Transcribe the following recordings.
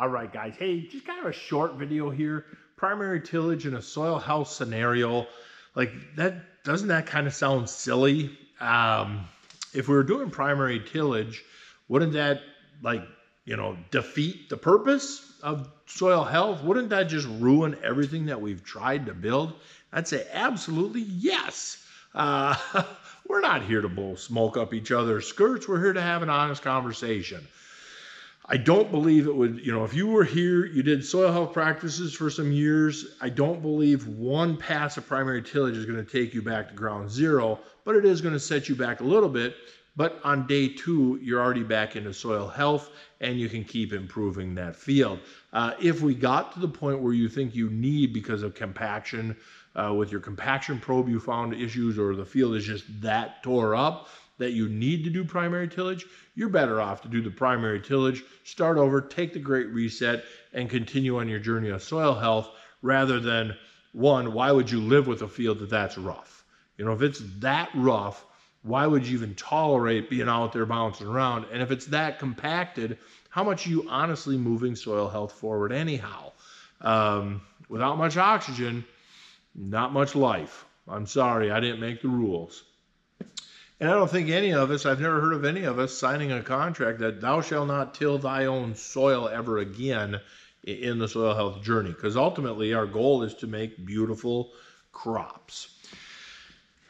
All right, guys. Hey, just kind of a short video here. Primary tillage in a soil health scenario. Like that, doesn't that kind of sound silly? Um, if we were doing primary tillage, wouldn't that like, you know, defeat the purpose of soil health? Wouldn't that just ruin everything that we've tried to build? I'd say absolutely yes. Uh, we're not here to blow smoke up each other's skirts. We're here to have an honest conversation. I don't believe it would, you know, if you were here, you did soil health practices for some years, I don't believe one pass of primary tillage is going to take you back to ground zero, but it is going to set you back a little bit. But on day two, you're already back into soil health and you can keep improving that field. Uh, if we got to the point where you think you need, because of compaction, uh, with your compaction probe, you found issues or the field is just that tore up, that you need to do primary tillage, you're better off to do the primary tillage, start over, take the great reset, and continue on your journey of soil health rather than one, why would you live with a field that that's rough? You know, if it's that rough, why would you even tolerate being out there bouncing around? And if it's that compacted, how much are you honestly moving soil health forward anyhow? Um, without much oxygen, not much life. I'm sorry, I didn't make the rules. And I don't think any of us, I've never heard of any of us signing a contract that thou shalt not till thy own soil ever again in the soil health journey. Because ultimately, our goal is to make beautiful crops.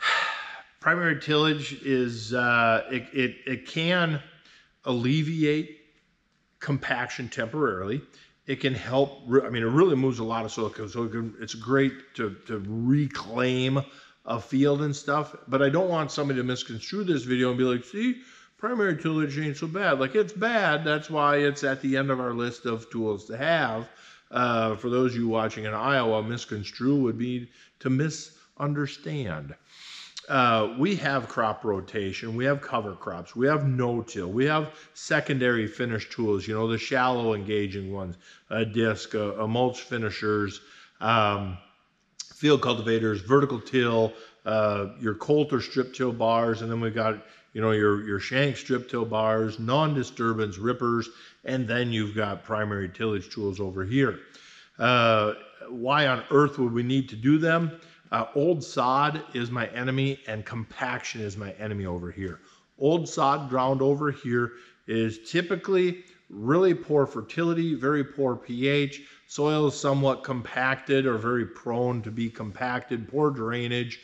Primary tillage is, uh, it, it, it can alleviate compaction temporarily. It can help, I mean, it really moves a lot of soil. So it can, it's great to, to reclaim a field and stuff. But I don't want somebody to misconstrue this video and be like, see, primary tillage ain't so bad. Like it's bad. That's why it's at the end of our list of tools to have. Uh, for those of you watching in Iowa, misconstrue would be to misunderstand. Uh, we have crop rotation, we have cover crops, we have no-till, we have secondary finish tools, you know, the shallow engaging ones, a disc, a, a mulch finishers, um, field cultivators, vertical till, uh, your Coulter strip till bars, and then we've got you know your your shank strip till bars, non-disturbance rippers, and then you've got primary tillage tools over here. Uh, why on earth would we need to do them? Uh, old sod is my enemy, and compaction is my enemy over here. Old sod ground over here is typically really poor fertility, very poor pH. Soil is somewhat compacted or very prone to be compacted, poor drainage.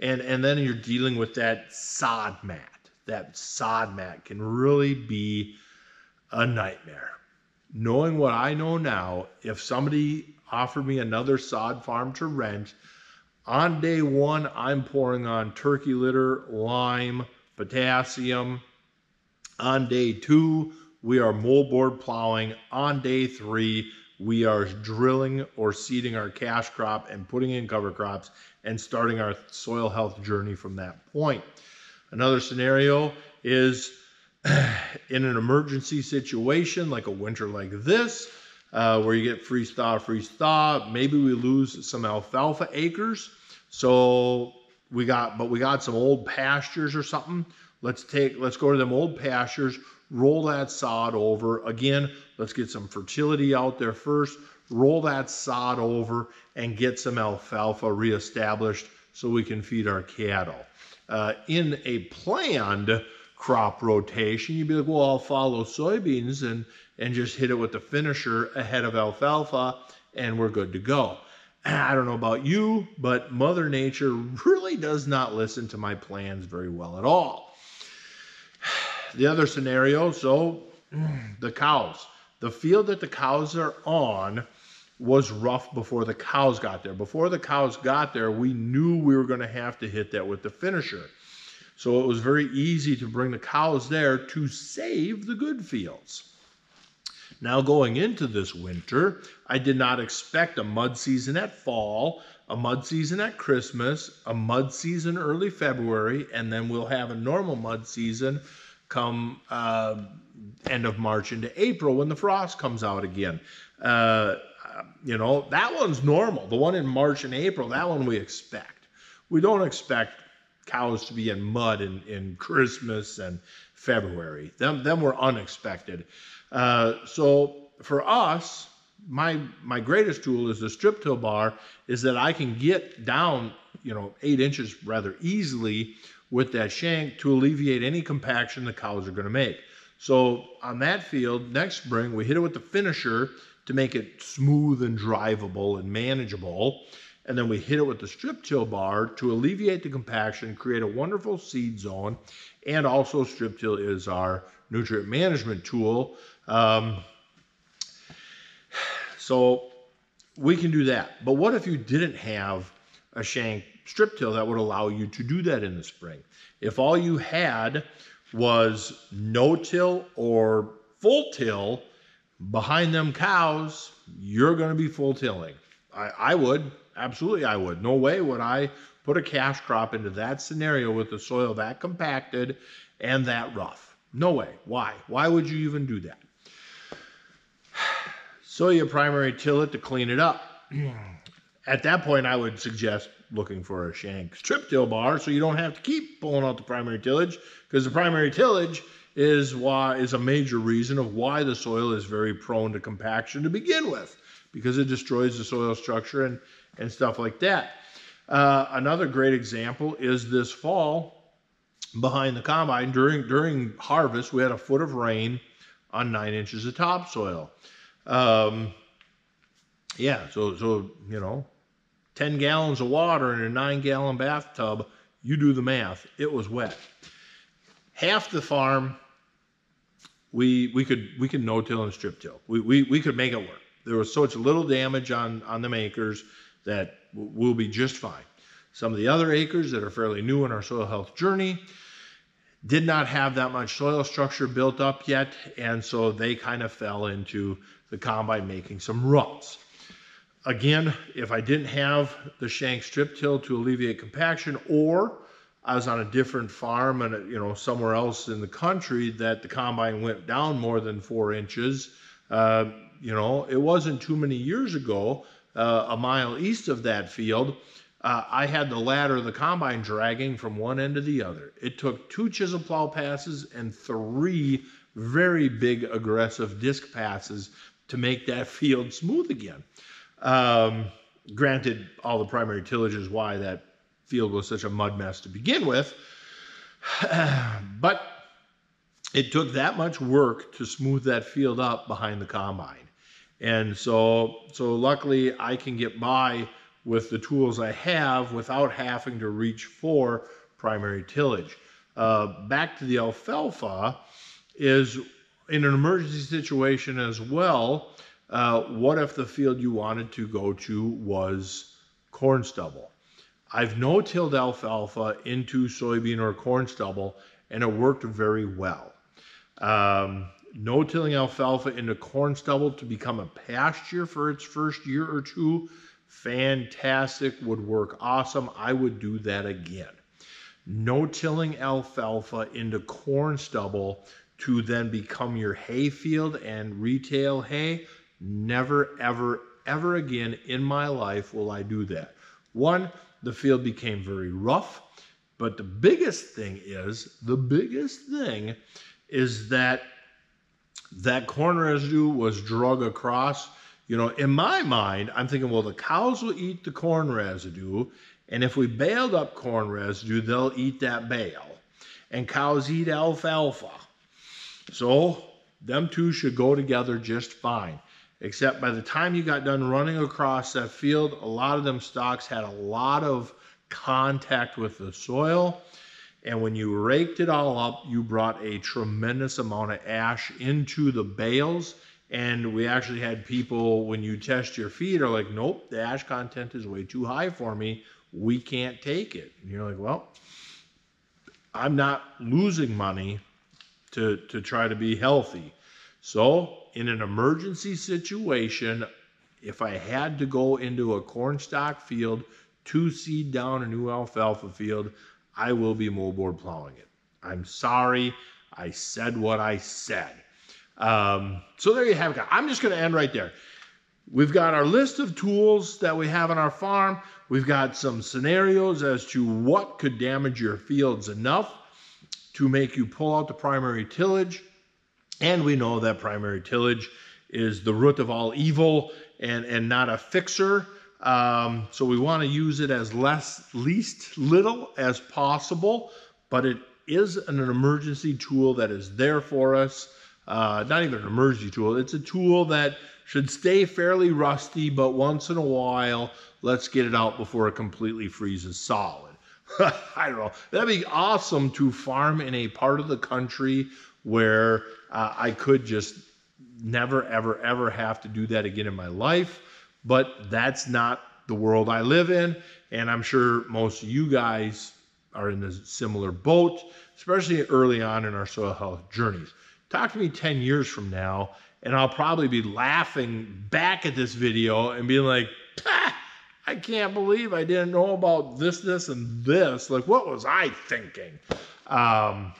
And, and then you're dealing with that sod mat. That sod mat can really be a nightmare. Knowing what I know now, if somebody offered me another sod farm to rent, on day one, I'm pouring on turkey litter, lime, potassium. On day two, we are moldboard plowing. On day three, we are drilling or seeding our cash crop and putting in cover crops and starting our soil health journey from that point. Another scenario is in an emergency situation like a winter like this, uh, where you get freeze thaw, freeze thaw. Maybe we lose some alfalfa acres. So we got, but we got some old pastures or something. Let's take, let's go to them old pastures, roll that sod over. Again, let's get some fertility out there first, roll that sod over and get some alfalfa reestablished so we can feed our cattle. Uh, in a planned crop rotation, you'd be like, well, I'll follow soybeans and, and just hit it with the finisher ahead of alfalfa and we're good to go. I don't know about you, but Mother Nature really does not listen to my plans very well at all the other scenario, so mm, the cows. The field that the cows are on was rough before the cows got there. Before the cows got there, we knew we were going to have to hit that with the finisher. So it was very easy to bring the cows there to save the good fields. Now, going into this winter, I did not expect a mud season at fall, a mud season at Christmas, a mud season early February, and then we'll have a normal mud season come uh, end of March into April when the frost comes out again. Uh, you know, that one's normal. The one in March and April, that one we expect. We don't expect cows to be in mud in, in Christmas and February. Them, them were unexpected. Uh, so for us, my my greatest tool is the strip till bar is that I can get down, you know, eight inches rather easily with that shank to alleviate any compaction the cows are going to make. So on that field, next spring, we hit it with the finisher to make it smooth and drivable and manageable. And then we hit it with the strip till bar to alleviate the compaction, create a wonderful seed zone. And also, strip till is our nutrient management tool. Um, so we can do that. But what if you didn't have a shank strip till that would allow you to do that in the spring? If all you had was no till or full till behind them cows, you're going to be full tilling. I, I would, absolutely, I would. No way would I put a cash crop into that scenario with the soil that compacted and that rough. No way. Why? Why would you even do that? So you primary till it to clean it up. At that point, I would suggest looking for a shank strip till bar so you don't have to keep pulling out the primary tillage because the primary tillage is why is a major reason of why the soil is very prone to compaction to begin with because it destroys the soil structure and and stuff like that. Uh, another great example is this fall behind the combine during during harvest we had a foot of rain on nine inches of topsoil. Um, yeah, so so you know, ten gallons of water in a nine gallon bathtub. You do the math. It was wet. Half the farm, we we could we could no till and strip till. We, we we could make it work. There was such little damage on on the acres that we'll be just fine. Some of the other acres that are fairly new in our soil health journey did not have that much soil structure built up yet, and so they kind of fell into the combine making some ruts. Again, if I didn't have the shank strip till to alleviate compaction, or I was on a different farm and you know somewhere else in the country that the combine went down more than four inches, uh, you know, it wasn't too many years ago, uh, a mile east of that field, uh, I had the ladder of the combine dragging from one end to the other. It took two chisel plow passes and three very big aggressive disc passes to make that field smooth again. Um, granted, all the primary tillage is why that field was such a mud mess to begin with, but it took that much work to smooth that field up behind the combine. And so, so luckily I can get by with the tools I have without having to reach for primary tillage. Uh, back to the alfalfa is in an emergency situation as well, uh, what if the field you wanted to go to was corn stubble? I've no-tilled alfalfa into soybean or corn stubble, and it worked very well. Um, no-tilling alfalfa into corn stubble to become a pasture for its first year or two, fantastic, would work awesome. I would do that again. No-tilling alfalfa into corn stubble to then become your hay field and retail hay. Never, ever, ever again in my life will I do that. One, the field became very rough. But the biggest thing is, the biggest thing is that that corn residue was drug across. You know, in my mind, I'm thinking, well, the cows will eat the corn residue. And if we baled up corn residue, they'll eat that bale. And cows eat alfalfa. So them two should go together just fine. Except by the time you got done running across that field, a lot of them stalks had a lot of contact with the soil. And when you raked it all up, you brought a tremendous amount of ash into the bales. And we actually had people, when you test your feed, are like, nope, the ash content is way too high for me. We can't take it. And you're like, well, I'm not losing money to, to try to be healthy. So, in an emergency situation, if I had to go into a corn stalk field to seed down a new alfalfa field, I will be moldboard plowing it. I'm sorry, I said what I said. Um, so there you have it. I'm just going to end right there. We've got our list of tools that we have on our farm. We've got some scenarios as to what could damage your fields enough to make you pull out the primary tillage. And we know that primary tillage is the root of all evil and and not a fixer. Um, so we want to use it as less least little as possible, but it is an, emergency tool that is there for us. Uh, not even an emergency tool. It's a tool that should stay fairly rusty, but once in a while, let's get it out before it completely freezes solid. I don't know. That'd be awesome to farm in a part of the country where uh, I could just never, ever, ever have to do that again in my life. But that's not the world I live in. And I'm sure most of you guys are in a similar boat, especially early on in our soil health journeys. Talk to me 10 years from now, and I'll probably be laughing back at this video and being like, I can't believe I didn't know about this, this, and this. Like, what was I thinking? Um,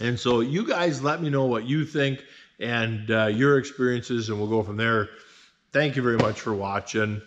and so, you guys let me know what you think and uh, your experiences, and we'll go from there. Thank you very much for watching.